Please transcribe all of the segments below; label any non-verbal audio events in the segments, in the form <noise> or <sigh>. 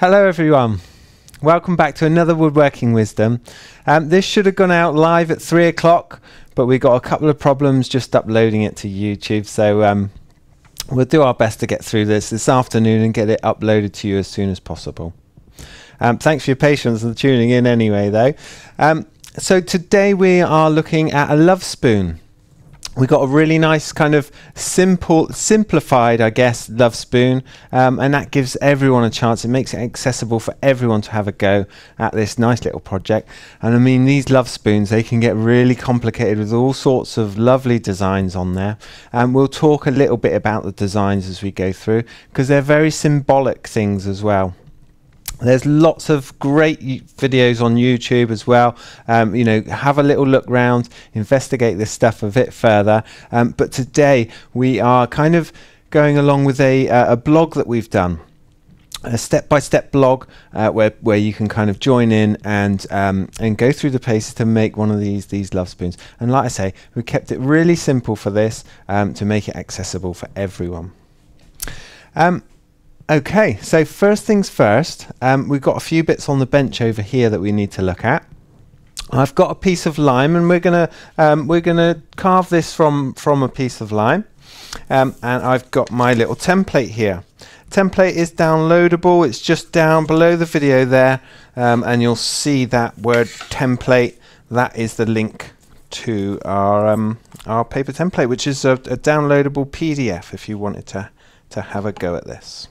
Hello, everyone. Welcome back to another Woodworking Wisdom. Um, this should have gone out live at three o'clock, but we got a couple of problems just uploading it to YouTube. So um, we'll do our best to get through this this afternoon and get it uploaded to you as soon as possible. Um, thanks for your patience and tuning in anyway, though. Um, so today we are looking at a love spoon we got a really nice kind of simple simplified i guess love spoon um, and that gives everyone a chance. It makes it accessible for everyone to have a go at this nice little project. And i mean these love spoons they can get really complicated with all sorts of lovely designs on there. And we'll talk a little bit about the designs as we go through because they're very symbolic things as well there's lots of great videos on YouTube as well. Um, you know, have a little look round, investigate this stuff a bit further. Um, but today we are kind of going along with a, uh, a blog that we've done a step-by-step blog uh, where where you can kind of join in and um, and go through the paces to make one of these these love spoons. And like I say, we kept it really simple for this um, to make it accessible for everyone. Um, Okay, so first things first, um, we've got a few bits on the bench over here that we need to look at. I've got a piece of lime, and we're gonna um, we're gonna carve this from from a piece of lime, um, and I've got my little template here. Template is downloadable. It's just down below the video there, um, and you'll see that word template. That is the link to our um, our paper template, which is a, a downloadable PDF if you wanted to to have a go at this.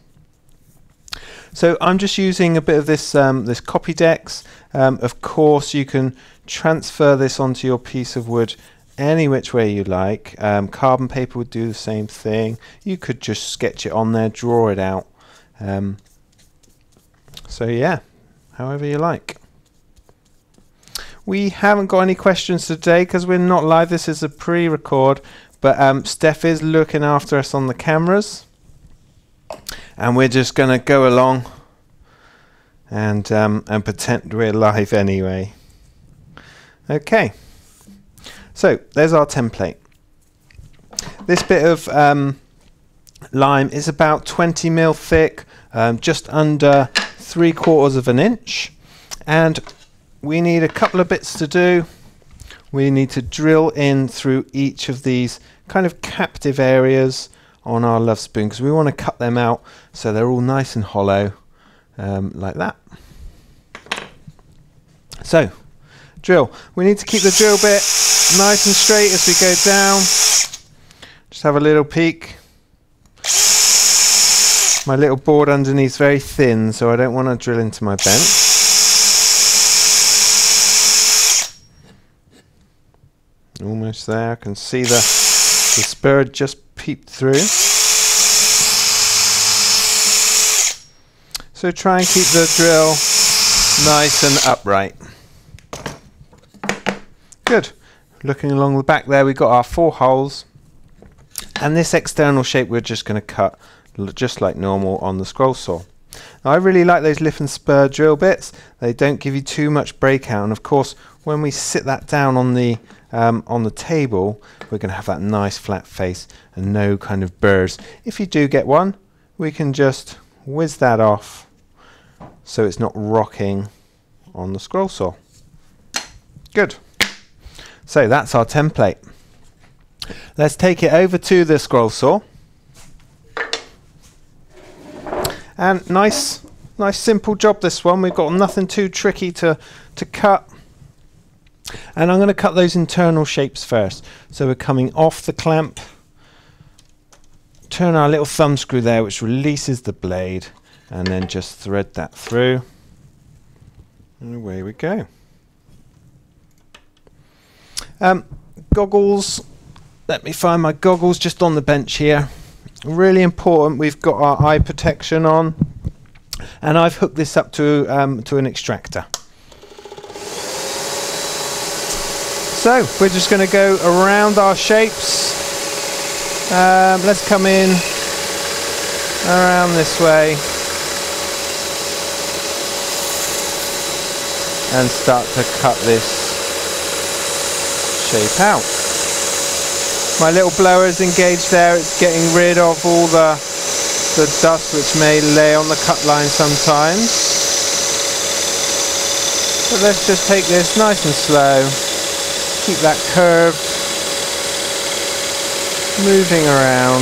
So I'm just using a bit of this um, this Copydex. Um, of course, you can transfer this onto your piece of wood any which way you like. Um, carbon paper would do the same thing. You could just sketch it on there, draw it out. Um, so yeah, however you like. We haven't got any questions today because we're not live. This is a pre-record, but um, Steph is looking after us on the cameras and we're just going to go along and um, and pretend we're live anyway. Okay, so there's our template. This bit of um, lime is about 20 mil thick, um, just under three quarters of an inch, and we need a couple of bits to do. We need to drill in through each of these kind of captive areas on our love spoon because we want to cut them out so they're all nice and hollow um, like that. So, drill. We need to keep the drill bit nice and straight as we go down. Just have a little peek. My little board underneath is very thin, so I don't want to drill into my bench. Almost there, I can see the, the spur just peeped through. So try and keep the drill nice and upright. Good. Looking along the back there, we've got our four holes. And this external shape we're just going to cut just like normal on the scroll saw. Now I really like those lip and spur drill bits. They don't give you too much breakout. And of course, when we sit that down on the um, on the table, we're going to have that nice flat face and no kind of burrs. If you do get one, we can just whiz that off so it's not rocking on the scroll saw. Good. So that's our template. Let's take it over to the scroll saw. And nice, nice simple job this one. We've got nothing too tricky to, to cut. And I'm going to cut those internal shapes first. So we're coming off the clamp, turn our little thumb screw there which releases the blade and then just thread that through and away we go. Um, goggles, let me find my goggles just on the bench here. Really important, we've got our eye protection on and I've hooked this up to, um, to an extractor. So we're just going to go around our shapes. Um, let's come in around this way and start to cut this shape out. My little blower is engaged there, it's getting rid of all the the dust which may lay on the cut line sometimes. But let's just take this nice and slow. Keep that curve moving around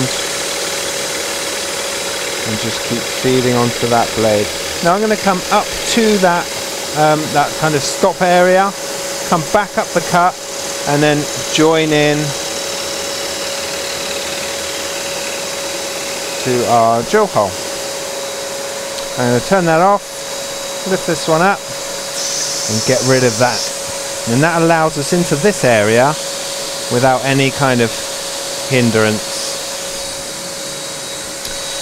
and just keep feeding onto that blade. Now I'm going to come up to that um, that kind of stop area, come back up the cut and then join in to our drill hole. I'm going to turn that off, lift this one up and get rid of that. And that allows us into this area without any kind of hindrance.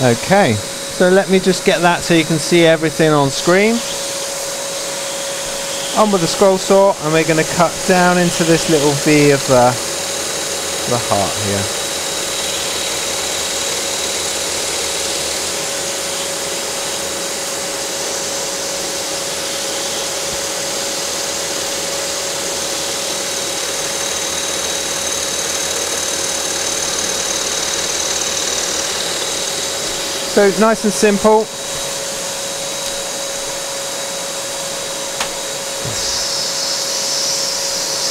Okay, so let me just get that so you can see everything on screen. On with the scroll saw and we're going to cut down into this little V of the, the heart here. So nice and simple.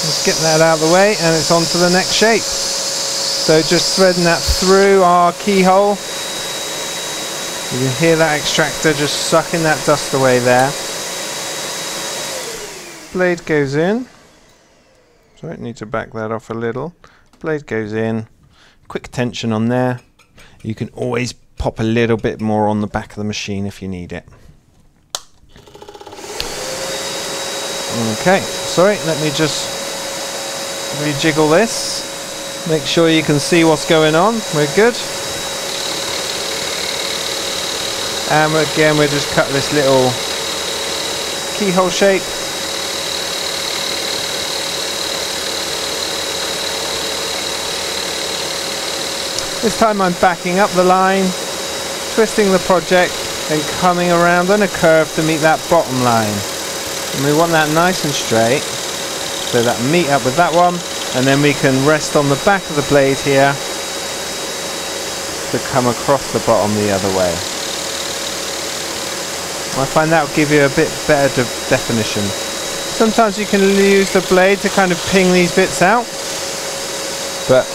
Let's get that out of the way and it's on to the next shape. So just threading that through our keyhole. You can hear that extractor just sucking that dust away there. Blade goes in. So I need to back that off a little. Blade goes in. Quick tension on there. You can always pop a little bit more on the back of the machine if you need it. Okay, sorry, let me just rejiggle this. Make sure you can see what's going on. We're good. And again, we'll just cut this little keyhole shape. This time I'm backing up the line twisting the project and coming around on a curve to meet that bottom line. And we want that nice and straight. So that meet up with that one and then we can rest on the back of the blade here to come across the bottom the other way. I find that will give you a bit better de definition. Sometimes you can use the blade to kind of ping these bits out, but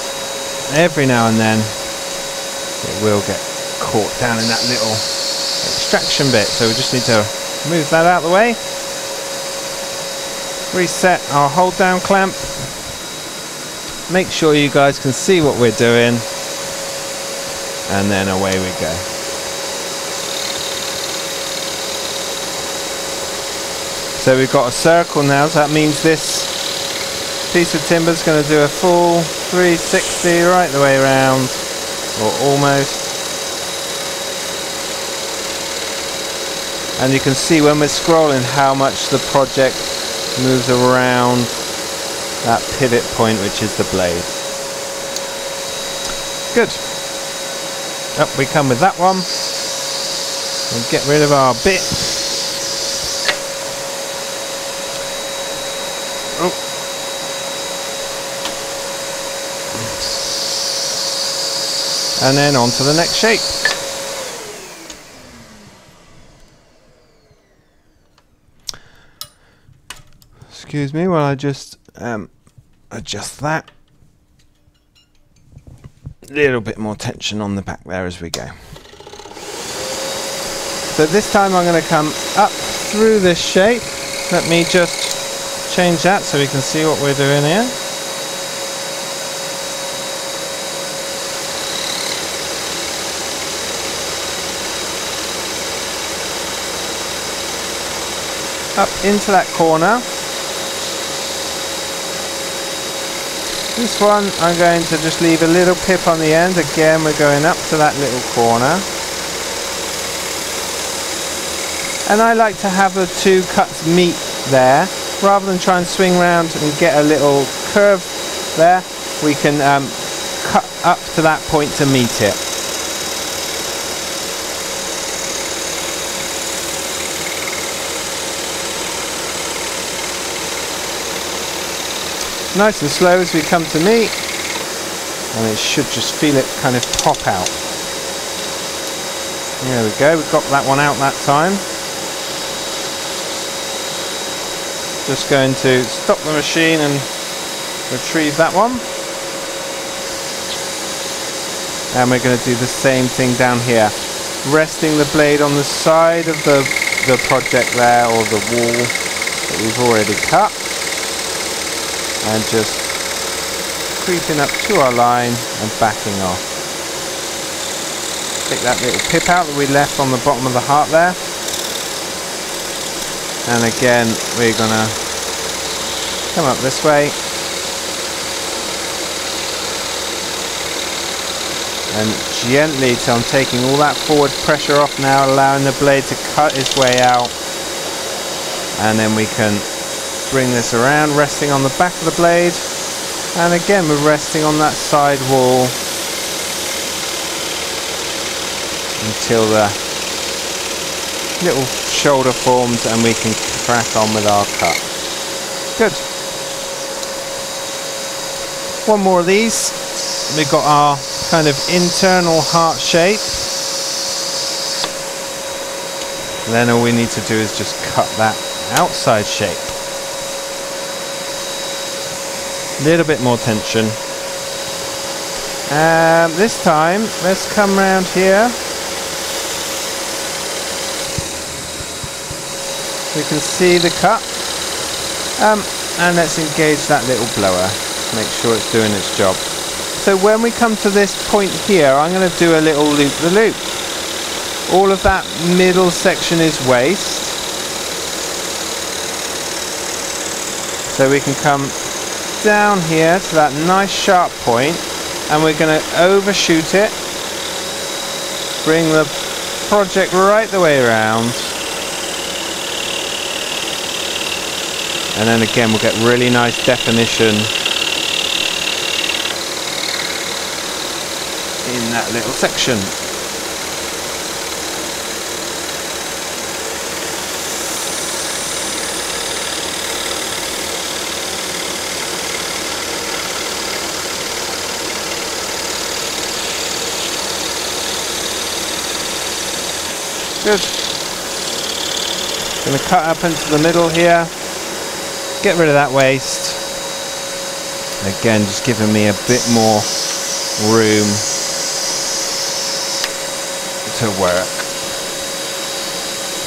every now and then it will get caught down in that little extraction bit. So we just need to move that out of the way. Reset our hold down clamp. Make sure you guys can see what we're doing. And then away we go. So we've got a circle now, so that means this piece of timber is going to do a full 360 right the way around, or almost. And you can see when we're scrolling how much the project moves around that pivot point which is the blade. Good. Up we come with that one. We'll get rid of our bit. Oh. And then on to the next shape. Excuse me while I just um, adjust that. A little bit more tension on the back there as we go. So this time I'm going to come up through this shape. Let me just change that so we can see what we're doing here. Up into that corner This one I'm going to just leave a little pip on the end. Again, we're going up to that little corner. And I like to have the two cuts meet there. Rather than try and swing around and get a little curve there, we can um, cut up to that point to meet it. Nice and slow as we come to meet and it should just feel it kind of pop out. There we go, we've got that one out that time. Just going to stop the machine and retrieve that one. And we're going to do the same thing down here. Resting the blade on the side of the, the project there, or the wall that we've already cut. And just creeping up to our line and backing off. Take that little pip out that we left on the bottom of the heart there. And again, we're going to come up this way and gently so I'm taking all that forward pressure off now allowing the blade to cut its way out and then we can bring this around resting on the back of the blade and again we're resting on that side wall until the little shoulder forms and we can crack on with our cut good one more of these we've got our kind of internal heart shape. And then all we need to do is just cut that outside shape. A little bit more tension. Um, this time, let's come around here. We can see the cut. Um, and let's engage that little blower. Make sure it's doing its job. So when we come to this point here, I'm going to do a little loop the loop. All of that middle section is waste. So we can come down here to that nice sharp point and we're going to overshoot it. Bring the project right the way around. And then again we'll get really nice definition in that little section. Good. To cut up into the middle here. Get rid of that waste. Again, just giving me a bit more room to work.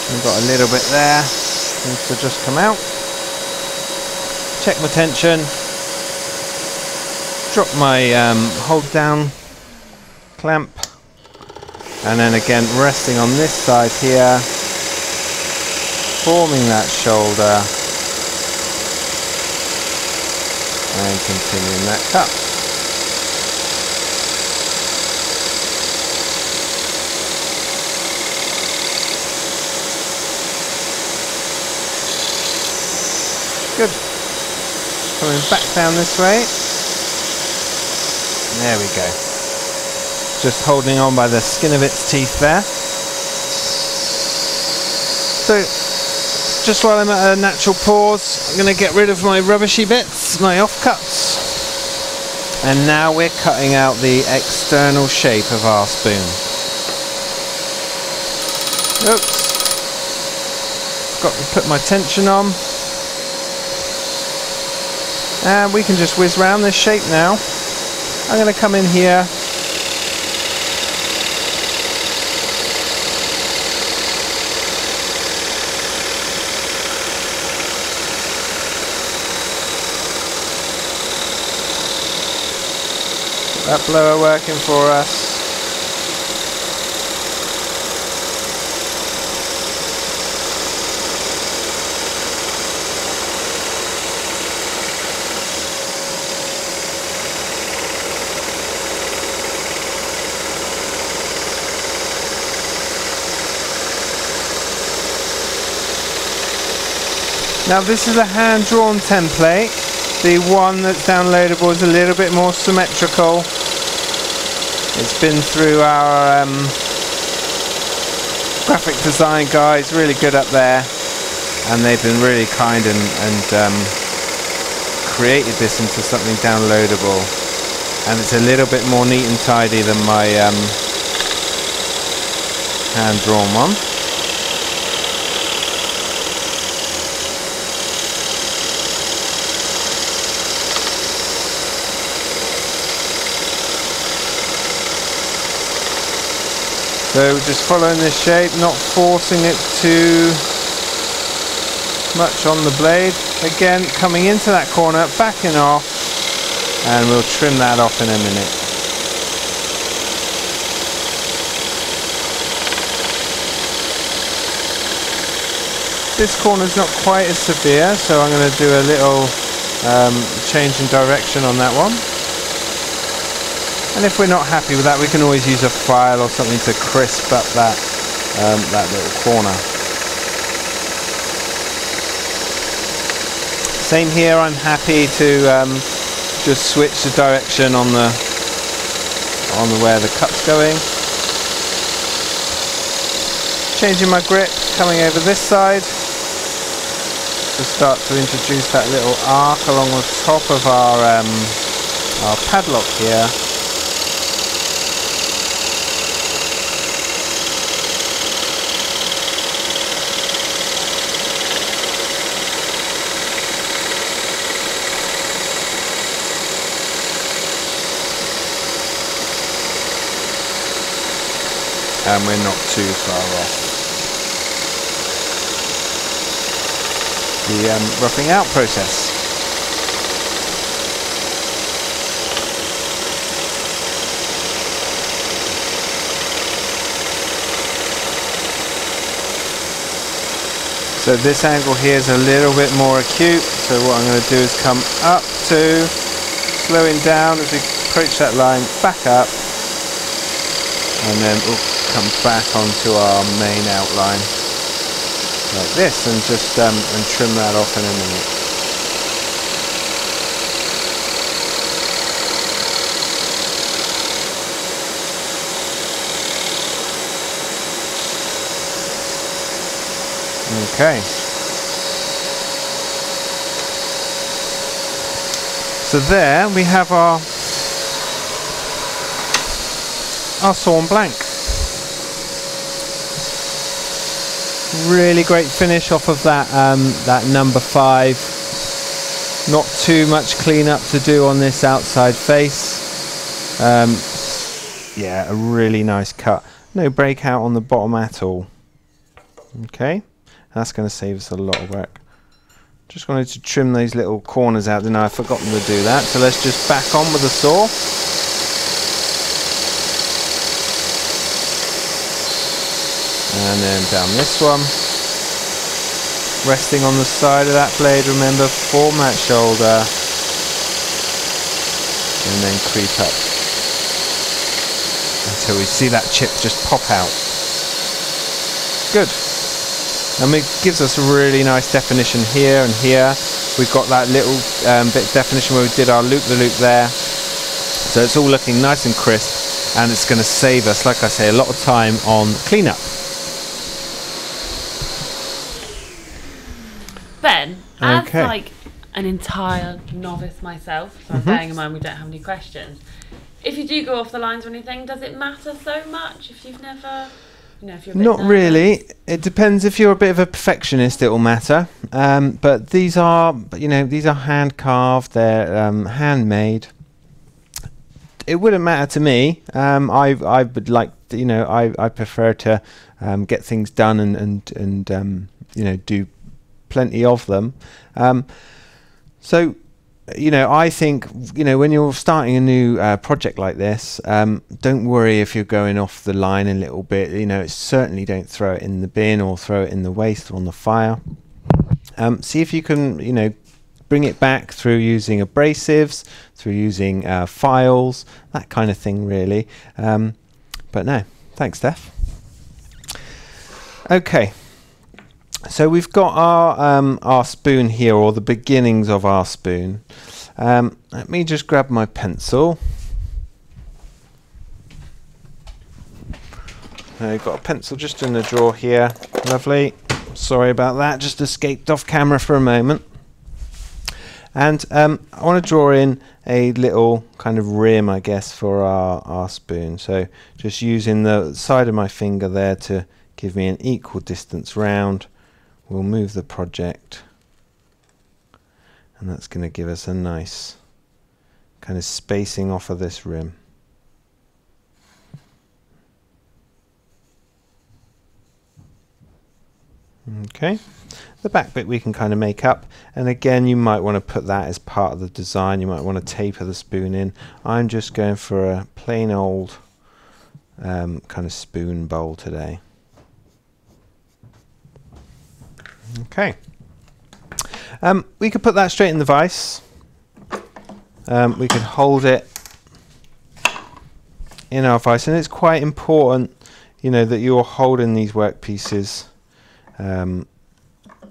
We've got a little bit there, needs to just come out. Check my tension. Drop my um, hold down clamp. And then again resting on this side here. Forming that shoulder. And continuing that cut. Good. Coming back down this way. There we go. Just holding on by the skin of its teeth there. So, just while I'm at a natural pause, I'm going to get rid of my rubbishy bits, my offcuts. And now we're cutting out the external shape of our spoon. Oops. Got to put my tension on. And we can just whiz round this shape now. I'm going to come in here. That blower working for us. Now this is a hand-drawn template. The one that's downloadable is a little bit more symmetrical. It's been through our um, graphic design guys, really good up there. And they've been really kind and, and um, created this into something downloadable. And it's a little bit more neat and tidy than my um, hand drawn one. So just following this shape, not forcing it too much on the blade. Again, coming into that corner, backing off, and we'll trim that off in a minute. This corner is not quite as severe, so I'm going to do a little um, change in direction on that one. And if we're not happy with that, we can always use a file or something to crisp up that, um, that little corner. Same here, I'm happy to um, just switch the direction on the on the where the cut's going. Changing my grip, coming over this side to start to introduce that little arc along the top of our, um, our padlock here. And we're not too far off. The um, roughing out process. So this angle here is a little bit more acute, so what I'm going to do is come up to, slowing down as we approach that line, back up, and then come back onto our main outline like this and just um, and trim that off in a minute. Okay. So there we have our our sawn blank. Really great finish off of that um, that number five. Not too much cleanup to do on this outside face. Um, yeah, a really nice cut. No breakout on the bottom at all. Okay, that's going to save us a lot of work. Just wanted to trim those little corners out, and I've forgotten to do that. So let's just back on with the saw. And then down this one. Resting on the side of that blade remember form that shoulder. And then creep up. Until we see that chip just pop out. Good. And it gives us a really nice definition here and here. We've got that little um, bit of definition where we did our loop the loop there. So it's all looking nice and crisp and it's going to save us like I say a lot of time on cleanup Ben, as Okay. like an entire novice myself, so Mhm. bearing in mind we don't have any questions, if you do go off the lines or anything, does it matter so much if you've never, you know, if you're Not nervous? really. It depends if you're a bit of a perfectionist. It will matter. Um, but these are, you know, these are hand carved. They're um, handmade. It wouldn't matter to me. Um, I I would like, to, you know, I I prefer to um, get things done and and and um, you know do plenty of them. Um, so you know, I think you know when you're starting a new uh, project like this, um, don't worry if you're going off the line a little bit. You know, certainly don't throw it in the bin or throw it in the waste or on the fire. Um, see if you can, you know, bring it back through using abrasives, through using uh, files, that kind of thing, really. Um, but no, thanks, Steph. Okay. So we've got our um, our spoon here, or the beginnings of our spoon. Um, let me just grab my pencil. I've got a pencil just in the drawer here. Lovely. Sorry about that. Just escaped off camera for a moment. And um, I want to draw in a little kind of rim, I guess, for our, our spoon. So just using the side of my finger there to give me an equal distance round. We'll move the project and that's going to give us a nice kind of spacing off of this rim. Okay, the back bit we can kind of make up and again you might want to put that as part of the design, you might want to taper the spoon in. I'm just going for a plain old um, kind of spoon bowl today. Okay. Um, we could put that straight in the vise. Um, we could hold it in our vise, and it's quite important, you know, that you're holding these workpieces um,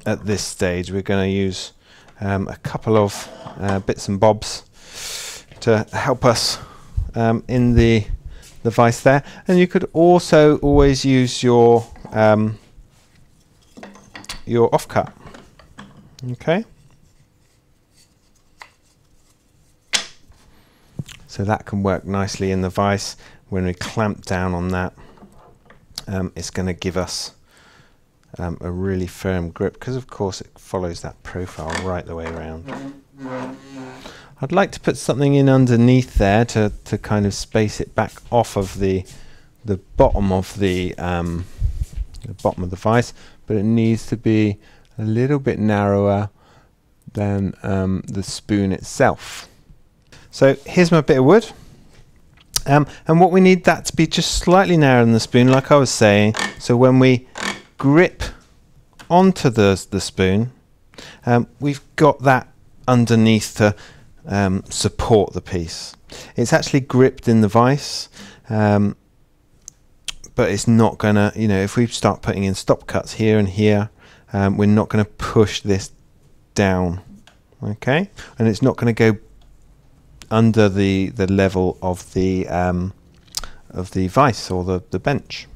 at this stage. We're going to use um, a couple of uh, bits and bobs to help us um, in the the vise there, and you could also always use your um, your offcut. Okay. So that can work nicely in the vise. When we clamp down on that, um, it's going to give us um, a really firm grip because of course it follows that profile right the way around. I'd like to put something in underneath there to, to kind of space it back off of the the bottom of the um, the bottom of the vise, but it needs to be a little bit narrower than um, the spoon itself. So here's my bit of wood. Um, and what we need that to be just slightly narrower than the spoon, like I was saying. So when we grip onto the, the spoon, um, we've got that underneath to um, support the piece. It's actually gripped in the vise, um, but it's not going to, you know, if we start putting in stop cuts here and here, um, we're not going to push this down okay? And it's not going to go under the the level of the um, of the vise or the, the bench.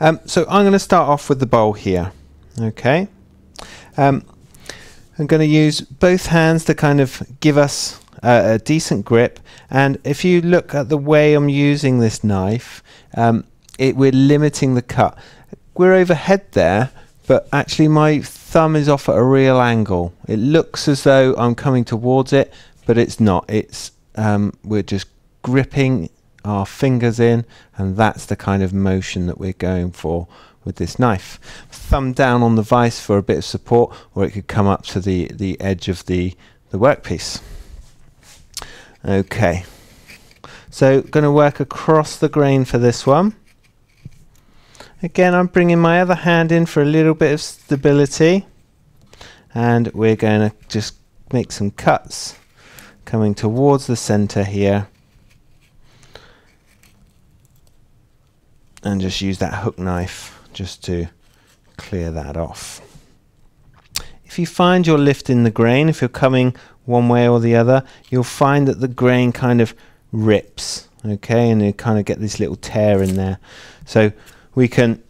Um, so I'm going to start off with the bowl here okay? Um, I'm going to use both hands to kind of give us uh, a decent grip and if you look at the way I'm using this knife um, it we're limiting the cut we're overhead there but actually my thumb is off at a real angle. It looks as though I'm coming towards it, but it's not. It's um, we're just gripping our fingers in, and that's the kind of motion that we're going for with this knife. Thumb down on the vise for a bit of support, or it could come up to the, the edge of the, the workpiece. Okay, so going to work across the grain for this one. Again, I'm bringing my other hand in for a little bit of stability. And we're going to just make some cuts coming towards the center here. And just use that hook knife just to clear that off. If you find you're lifting the grain, if you're coming one way or the other, you'll find that the grain kind of rips, okay, and you kind of get this little tear in there. So we can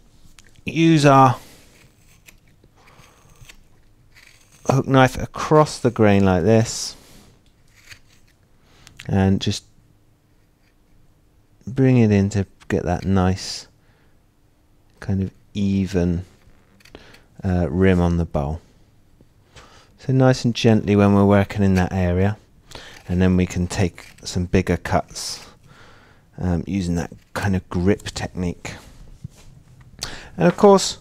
use our hook knife across the grain like this and just bring it in to get that nice kind of even uh, rim on the bowl. So nice and gently when we're working in that area and then we can take some bigger cuts um, using that kind of grip technique. And of course,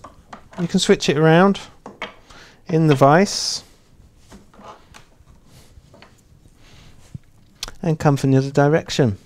you can switch it around in the vise and come from the other direction.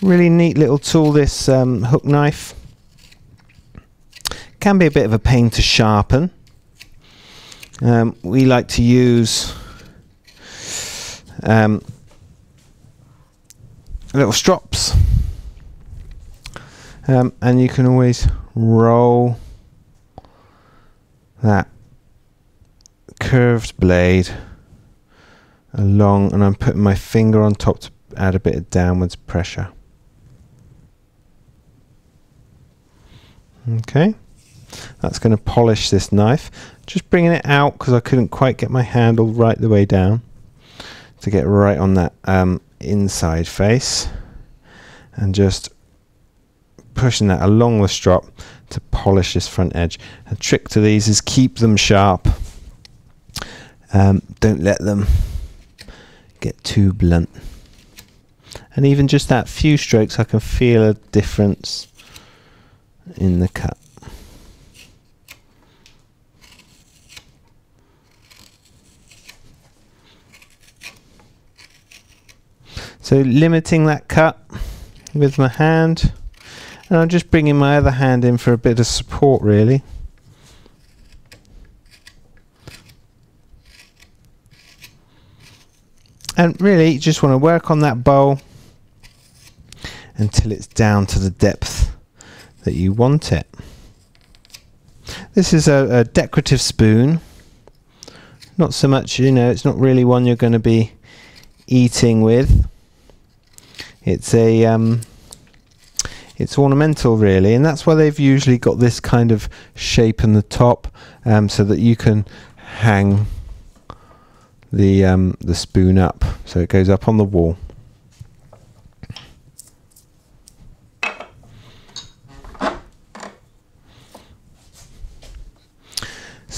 Really neat little tool this um, hook knife. Can be a bit of a pain to sharpen. Um, we like to use um, little strops Um, and you can always roll that curved blade along and I'm putting my finger on top to add a bit of downwards pressure. Okay, that's going to polish this knife. Just bringing it out because I couldn't quite get my handle right the way down to get right on that um, inside face and just pushing that along the strop to polish this front edge. A trick to these is keep them sharp. Um, don't let them get too blunt. And even just that few strokes I can feel a difference in the cut. So limiting that cut with my hand and I'm just bringing my other hand in for a bit of support really. And really just want to work on that bowl until it's down to the depth that you want it. This is a, a decorative spoon. Not so much, you know, it's not really one you're going to be eating with. It's a um, it's ornamental really, and that's why they've usually got this kind of shape in the top, um, so that you can hang the um, the spoon up, so it goes up on the wall.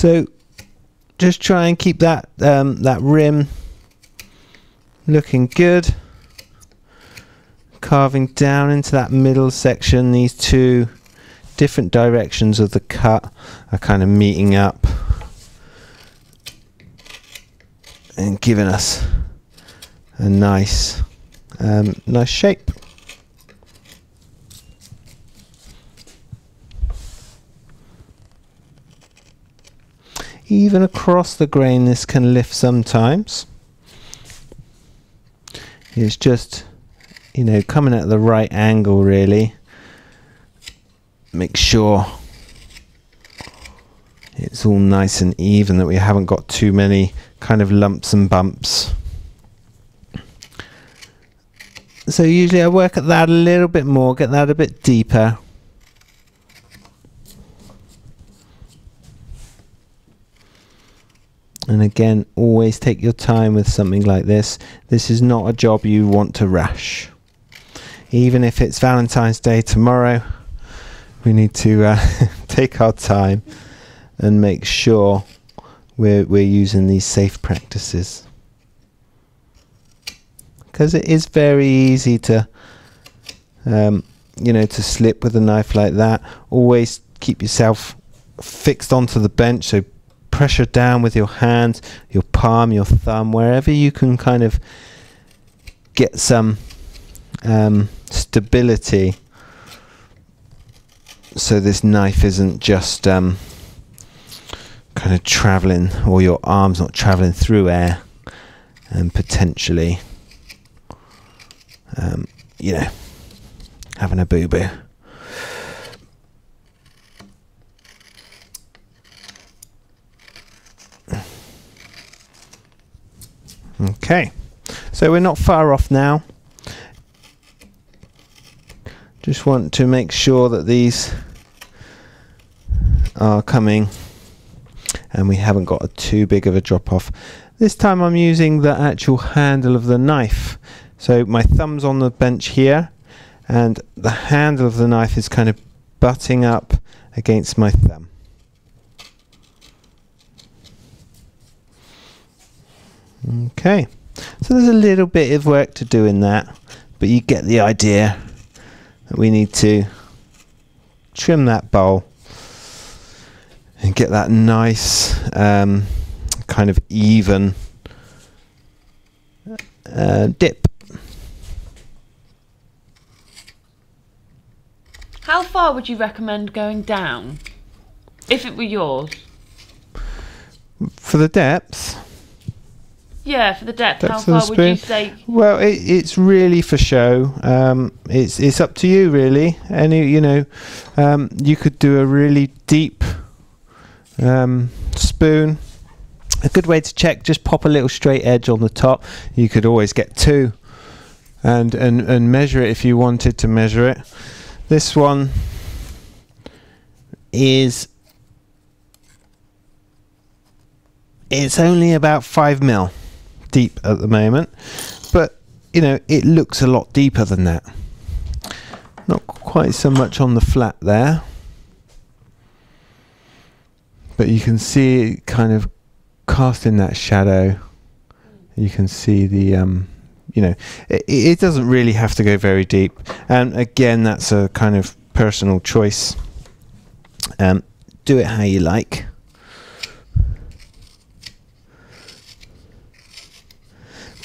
So just try and keep that um, that rim looking good. Carving down into that middle section, these two different directions of the cut are kind of meeting up and giving us a nice um, nice shape. Even across the grain this can lift sometimes. It's just, you know, coming at the right angle really. Make sure it's all nice and even, that we haven't got too many kind of lumps and bumps. So usually I work at that a little bit more, get that a bit deeper. And again, always take your time with something like this. This is not a job you want to rush. Even if it's Valentine's Day tomorrow, we need to uh, <laughs> take our time and make sure we're, we're using these safe practices. Because it is very easy to, um, you know, to slip with a knife like that. Always keep yourself fixed onto the bench, so pressure down with your hand, your palm, your thumb, wherever you can kind of get some um, stability. So this knife isn't just um, kind of traveling or your arms not traveling through air and potentially um, you know having a boo-boo Okay, so we're not far off now. Just want to make sure that these are coming and we haven't got a too big of a drop off. This time I'm using the actual handle of the knife. So my thumb's on the bench here and the handle of the knife is kind of butting up against my thumb. Okay, so there's a little bit of work to do in that, but you get the idea that we need to trim that bowl and get that nice um, kind of even uh, dip. How far would you recommend going down if it were yours? For the depth, Yeah, for the depth, Depth how far would you say? Well, it, it's really for show. Um, it's it's up to you, really. Any you know, um, you could do a really deep um, spoon. A good way to check: just pop a little straight edge on the top. You could always get two, and and and measure it if you wanted to measure it. This one is. It's only about five mil deep at the moment, but you know it looks a lot deeper than that. Not quite so much on the flat there, but you can see it kind of casting that shadow. You can see the, um, you know, it, it doesn't really have to go very deep, and again, that's a kind of personal choice. Um, do it how you like.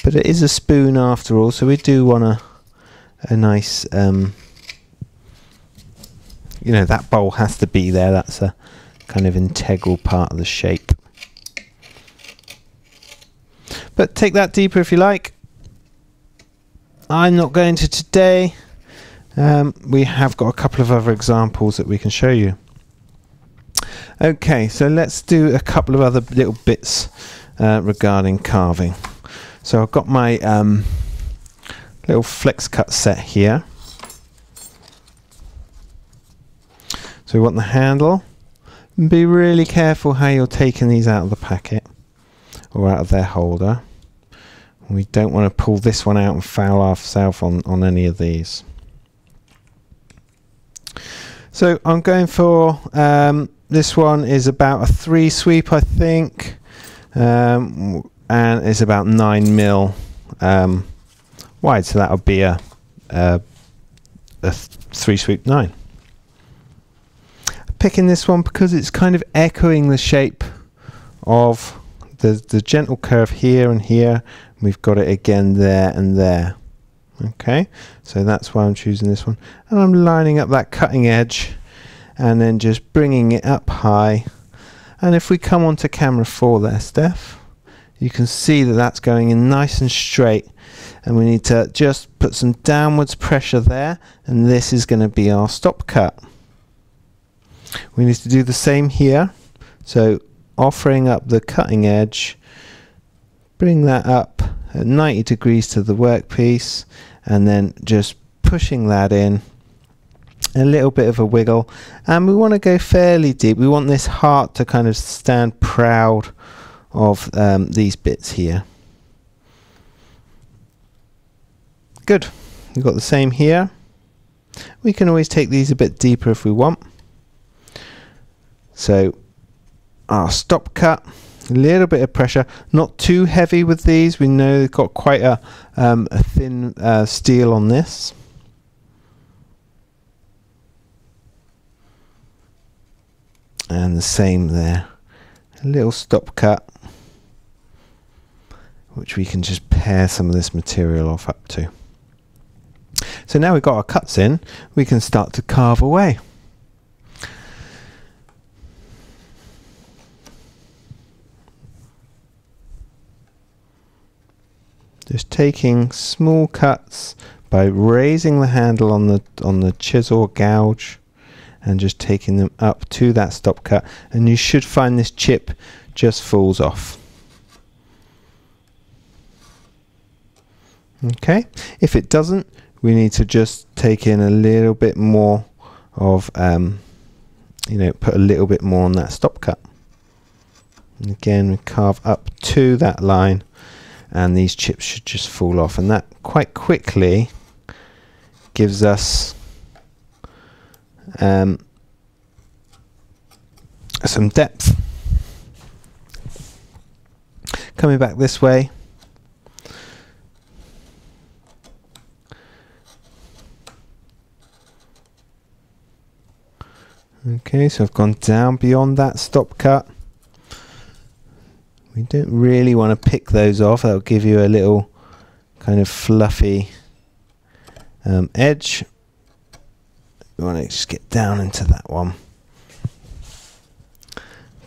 But it is a spoon after all, so we do want a a nice, um, you know, that bowl has to be there. That's a kind of integral part of the shape. But take that deeper if you like. I'm not going to today. Um, we have got a couple of other examples that we can show you. Okay, so let's do a couple of other little bits uh, regarding carving. So I've got my um, little Flexcut set here. So we want the handle. Be really careful how you're taking these out of the packet or out of their holder. We don't want to pull this one out and foul ourselves on, on any of these. So I'm going for um, this one is about a three sweep I think um, and it's about nine mil um, wide so that would be a, a, a three sweep nine. Picking this one because it's kind of echoing the shape of the the gentle curve here and here. We've got it again there and there. Okay so that's why I'm choosing this one. And I'm lining up that cutting edge and then just bringing it up high. And if we come onto camera 4 there Steph you can see that that's going in nice and straight. And we need to just put some downwards pressure there and this is going to be our stop cut. We need to do the same here. So offering up the cutting edge bring that up at 90 degrees to the workpiece and then just pushing that in a little bit of a wiggle. And we want to go fairly deep. We want this heart to kind of stand proud of um, these bits here. Good. We've got the same here. We can always take these a bit deeper if we want. So our stop cut a little bit of pressure. Not too heavy with these. We know they've got quite a, um, a thin uh, steel on this. And the same there. A little stop cut which we can just pare some of this material off up to. So now we've got our cuts in we can start to carve away. Just taking small cuts by raising the handle on the on the chisel gouge and just taking them up to that stop cut and you should find this chip just falls off okay. If it doesn't we need to just take in a little bit more of um, you know put a little bit more on that stop cut. And again we carve up to that line and these chips should just fall off. And that quite quickly gives us um, some depth. Coming back this way okay so I've gone down beyond that stop cut we don't really want to pick those off. That'll give you a little kind of fluffy um, edge. We want to just get down into that one.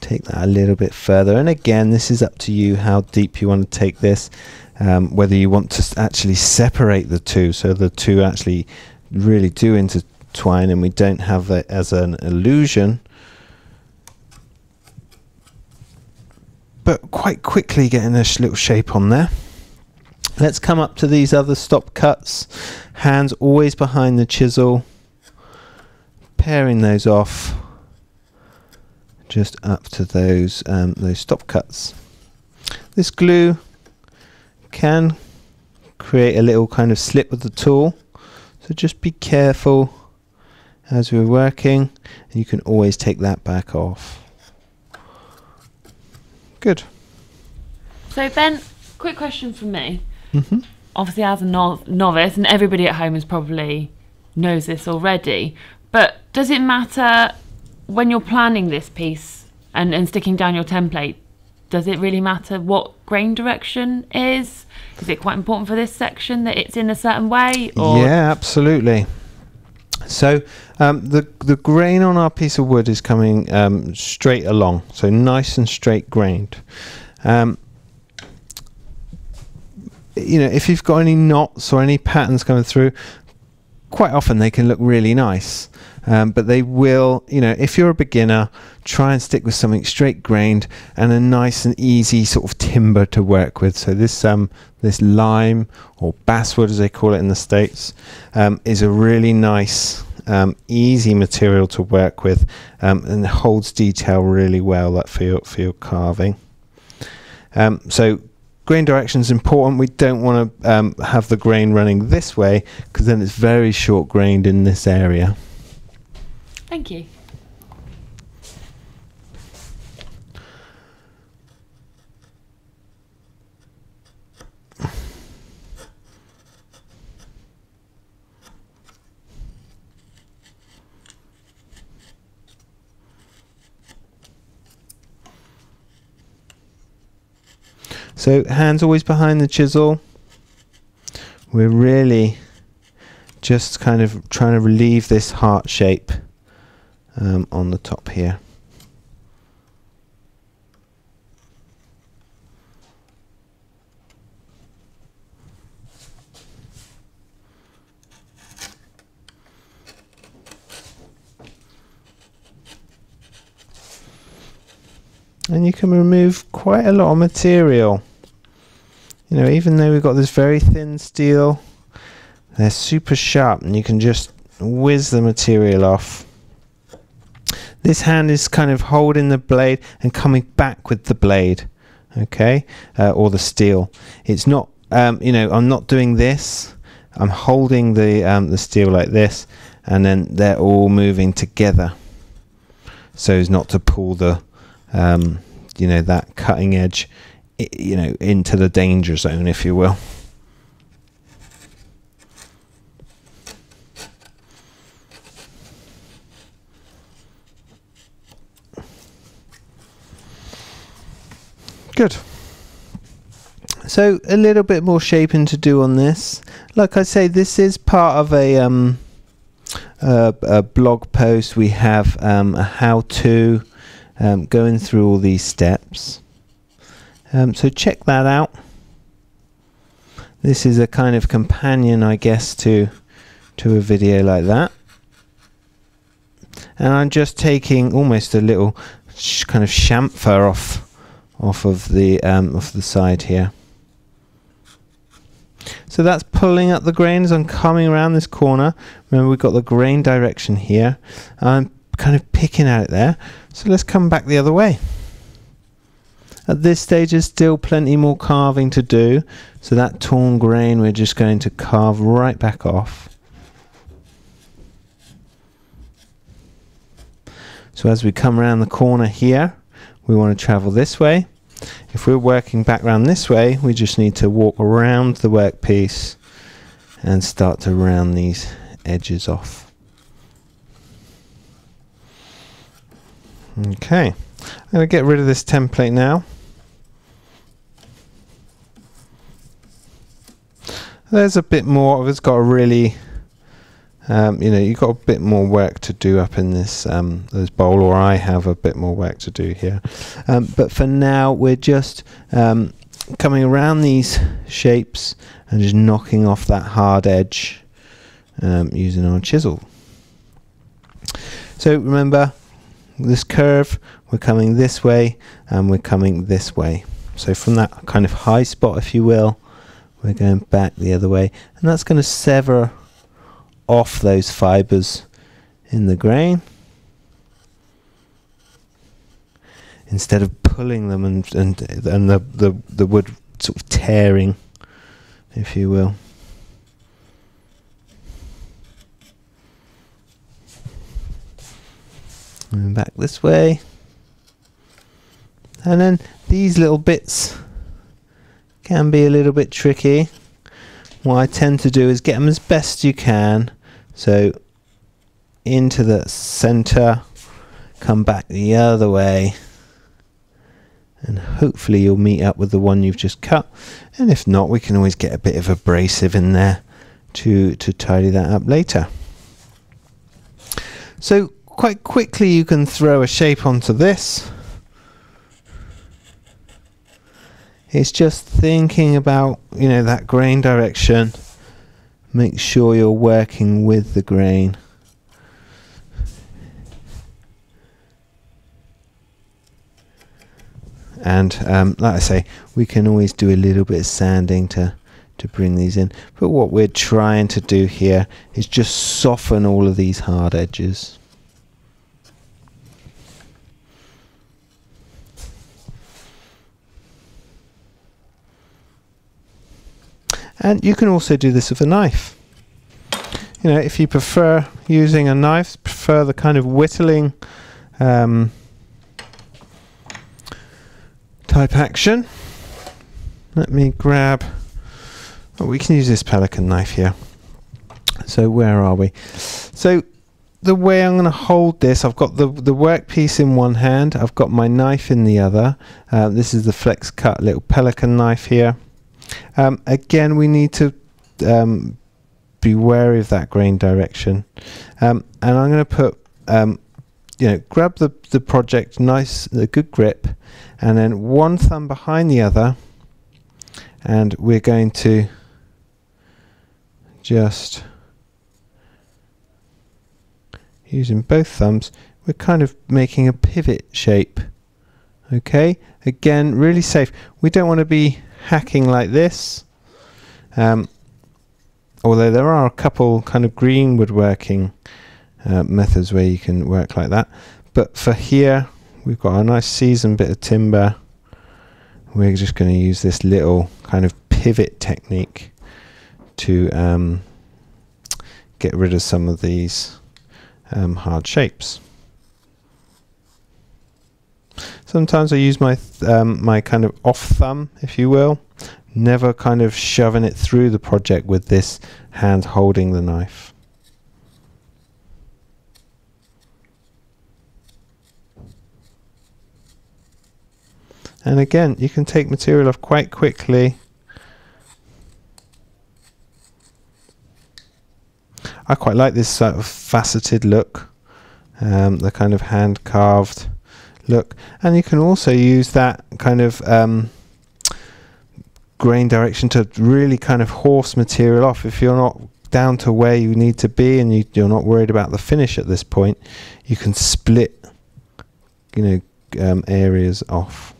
Take that a little bit further. And again this is up to you how deep you want to take this um, whether you want to actually separate the two. So the two actually really do intertwine and we don't have it as an illusion. But quite quickly getting a little shape on there. Let's come up to these other stop cuts. Hands always behind the chisel. Paring those off. Just up to those um, those stop cuts. This glue can create a little kind of slip with the tool. So just be careful as we're working you can always take that back off. Good. So Ben, quick question from me. Mm -hmm. Obviously as a no novice and everybody at home is probably knows this already, but does it matter when you're planning this piece and, and sticking down your template, does it really matter what grain direction is? Is it quite important for this section that it's in a certain way? Or? Yeah, absolutely. So um, the the grain on our piece of wood is coming um, straight along, so nice and straight grained. Um, you know, if you've got any knots or any patterns coming through, quite often they can look really nice. Um, but they will, you know, if you're a beginner, try and stick with something straight grained and a nice and easy sort of timber to work with. So this um, this lime or basswood, as they call it in the states, um, is a really nice, um, easy material to work with, um, and holds detail really well. That for your for your carving. Um, so grain direction is important. We don't want to um, have the grain running this way because then it's very short grained in this area. Thank you. So hands always behind the chisel. We're really just kind of trying to relieve this heart shape um, on the top here. and you can remove quite a lot of material you know even though we've got this very thin steel they're super sharp and you can just whiz the material off this hand is kind of holding the blade and coming back with the blade, okay, uh, or the steel. It's not, um, you know, I'm not doing this. I'm holding the um, the steel like this, and then they're all moving together, so as not to pull the, um, you know, that cutting edge, you know, into the danger zone, if you will. Good. So a little bit more shaping to do on this. Like I say, this is part of a, um, a, a blog post. We have um, a how-to um, going through all these steps. Um, so check that out. This is a kind of companion, I guess, to to a video like that. And I'm just taking almost a little kind of chamfer off off of the um, off the side here. So that's pulling up the grains. I'm coming around this corner. Remember we've got the grain direction here. I'm kind of picking at it there. So let's come back the other way. At this stage there's still plenty more carving to do. So that torn grain we're just going to carve right back off. So as we come around the corner here, we want to travel this way. If we're working back around this way, we just need to walk around the workpiece and start to round these edges off. Okay, I'm going to get rid of this template now. There's a bit more. Of it's got a really um, you know, you've got a bit more work to do up in this um, this bowl, or I have a bit more work to do here. Um, but for now, we're just um, coming around these shapes and just knocking off that hard edge um, using our chisel. So remember, this curve, we're coming this way and we're coming this way. So from that kind of high spot, if you will, we're going back the other way. And that's going to sever off those fibers in the grain. Instead of pulling them and and and the the, the wood sort of tearing if you will. And back this way. And then these little bits can be a little bit tricky what I tend to do is get them as best you can so into the center, come back the other way, and hopefully you'll meet up with the one you've just cut. And if not, we can always get a bit of abrasive in there to, to tidy that up later. So quite quickly you can throw a shape onto this. It's just thinking about, you know, that grain direction make sure you're working with the grain. And um, like I say, we can always do a little bit of sanding to to bring these in. But what we're trying to do here is just soften all of these hard edges. And you can also do this with a knife. You know, if you prefer using a knife, prefer the kind of whittling um, type action. Let me grab. Oh, we can use this pelican knife here. So where are we? So the way I'm going to hold this, I've got the the workpiece in one hand, I've got my knife in the other. Uh, this is the Flexcut little pelican knife here. Um, again, we need to um, be wary of that grain direction. Um, and I'm going to put, um, you know, grab the, the project, nice, a good grip, and then one thumb behind the other, and we're going to just, using both thumbs, we're kind of making a pivot shape. Okay, again, really safe. We don't want to be hacking like this. Um, although there are a couple kind of green woodworking uh, methods where you can work like that. But for here, we've got a nice seasoned bit of timber. We're just going to use this little kind of pivot technique to um, get rid of some of these um, hard shapes. Sometimes I use my um, my kind of off thumb, if you will, never kind of shoving it through the project with this hand holding the knife. And again, you can take material off quite quickly. I quite like this sort of faceted look, um, the kind of hand carved look. And you can also use that kind of um, grain direction to really kind of horse material off. If you're not down to where you need to be and you, you're not worried about the finish at this point, you can split, you know, um, areas off.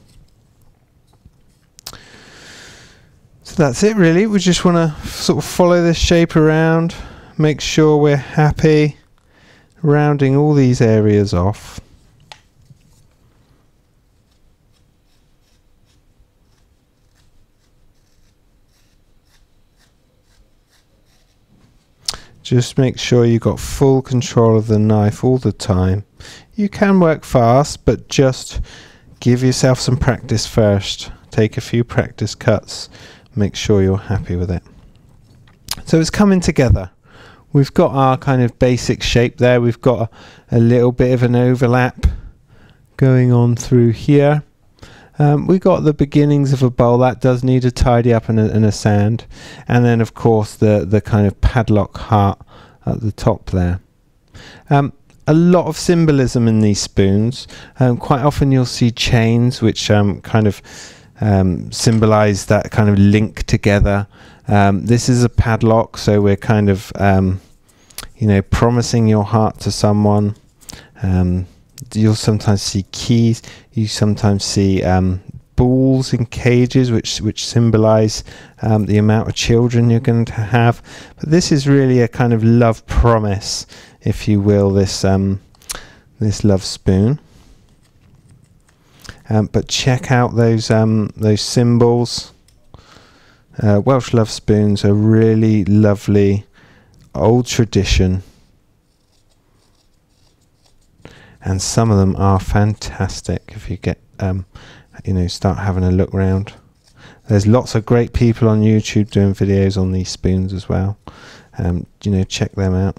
So that's it really. We just want to sort of follow this shape around, make sure we're happy, rounding all these areas off. Just make sure you've got full control of the knife all the time. You can work fast, but just give yourself some practice first. Take a few practice cuts. Make sure you're happy with it. So it's coming together. We've got our kind of basic shape there. We've got a, little bit of an overlap going on through here. Um, we got the beginnings of a bowl that does need a tidy up and a, and a sand, and then of course the the kind of padlock heart at the top there. Um, a lot of symbolism in these spoons. Um, quite often you'll see chains which um, kind of um, symbolize that kind of link together. Um, this is a padlock, so we're kind of, you know, promising your heart to someone. Um, you'll sometimes see keys. You sometimes see balls in cages, which which symbolise um, the amount of children you're going to have. But this is really a kind of love promise, if you will. This um, this love spoon. Um, but check out those um, those symbols. Uh, Welsh love spoons are really lovely, old tradition, and some of them are fantastic. If you get um, you know, start having a look round. There's lots of great people on YouTube doing videos on these spoons as well. Um, you know, check them out.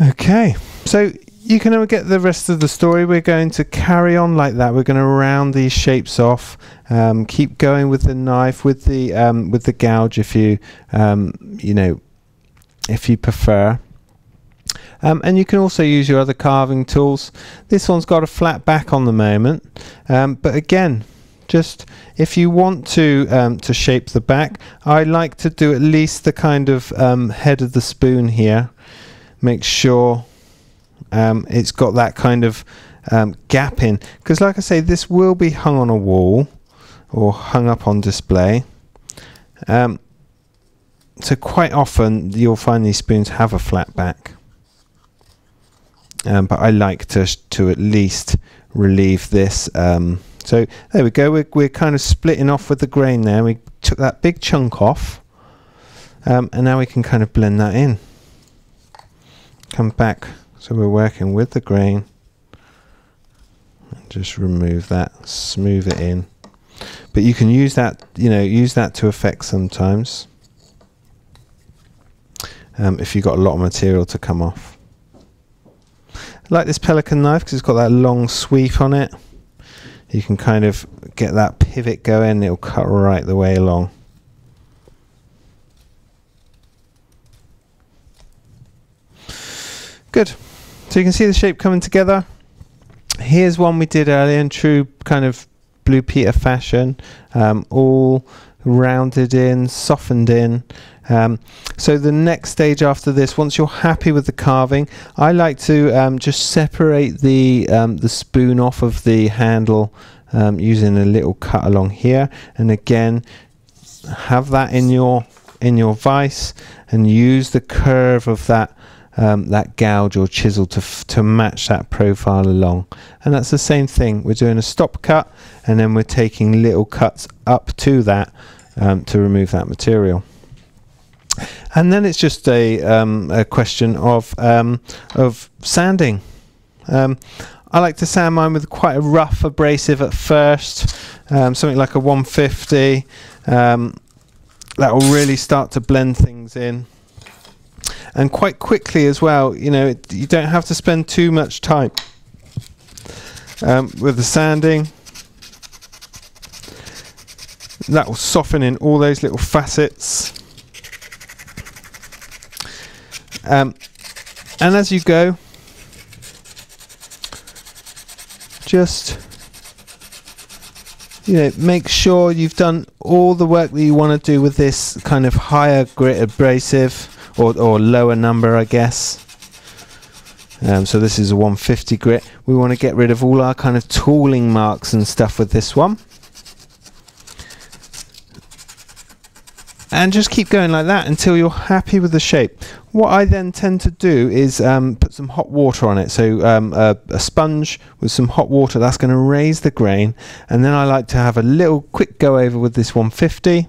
Okay, so you can get the rest of the story. We're going to carry on like that. We're going to round these shapes off. Um, keep going with the knife, with the um, with the gouge, if you um, you know, if you prefer. Um, and you can also use your other carving tools. This one's got a flat back on the moment, um, but again, just if you want to um, to shape the back, I like to do at least the kind of um, head of the spoon here. Make sure um, it's got that kind of um, gap in, because like I say, this will be hung on a wall or hung up on display. So quite often you'll find these spoons have a flat back um, but I like to to at least relieve this. Um, so there we go. We're we're kind of splitting off with the grain there. We took that big chunk off, um, and now we can kind of blend that in. Come back. So we're working with the grain. And just remove that, smooth it in. But you can use that, you know, use that to effect sometimes. Um, if you've got a lot of material to come off like this Pelican knife because it's got that long sweep on it. You can kind of get that pivot going, it'll cut right the way along. Good. So you can see the shape coming together. Here's one we did earlier in true kind of Blue Peter fashion, um, all rounded in, softened in. Um, so the next stage after this, once you're happy with the carving, I like to um, just separate the um, the spoon off of the handle um, using a little cut along here, and again have that in your in your vise and use the curve of that um, that gouge or chisel to to match that profile along. And that's the same thing. We're doing a stop cut, and then we're taking little cuts up to that um, to remove that material. And then it's just a, um, a question of um, of sanding. Um, I like to sand mine with quite a rough abrasive at first, um, something like a 150. Um, that will really start to blend things in. And quite quickly as well, you know, it, you don't have to spend too much time um, with the sanding. That will soften in all those little facets. Um, and as you go, just you know, make sure you've done all the work that you want to do with this kind of higher grit abrasive or, or lower number, I guess. Um, so this is a 150 grit. We want to get rid of all our kind of tooling marks and stuff with this one. And just keep going like that until you're happy with the shape. What I then tend to do is um, put some hot water on it. So um, a, a, sponge with some hot water, that's going to raise the grain. And then I like to have a little quick go over with this 150.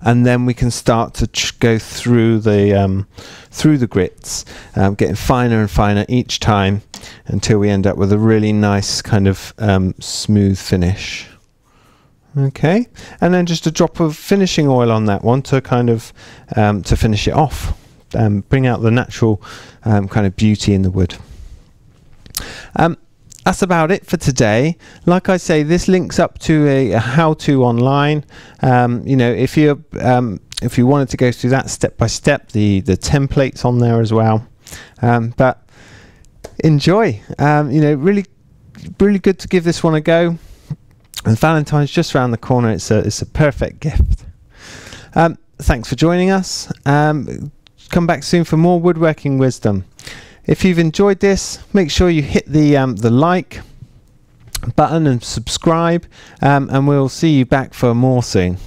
And then we can start to go through the um, through the grits, um, getting finer and finer each time until we end up with a really nice kind of um, smooth finish. Okay, and then just a drop of finishing oil on that one to kind of um, to finish it off, um, bring out the natural um, kind of beauty in the wood. Um, that's about it for today. Like I say, this links up to a, a how-to online. Um, you know, if you um, if you wanted to go through that step by step, the the templates on there as well. Um, but enjoy. Um, you know, really, really good to give this one a go. And Valentine's just around the corner. It's a it's a perfect gift. Um, thanks for joining us. Um, come back soon for more woodworking wisdom. If you've enjoyed this, make sure you hit the um, the like button and subscribe, um, and we'll see you back for more soon.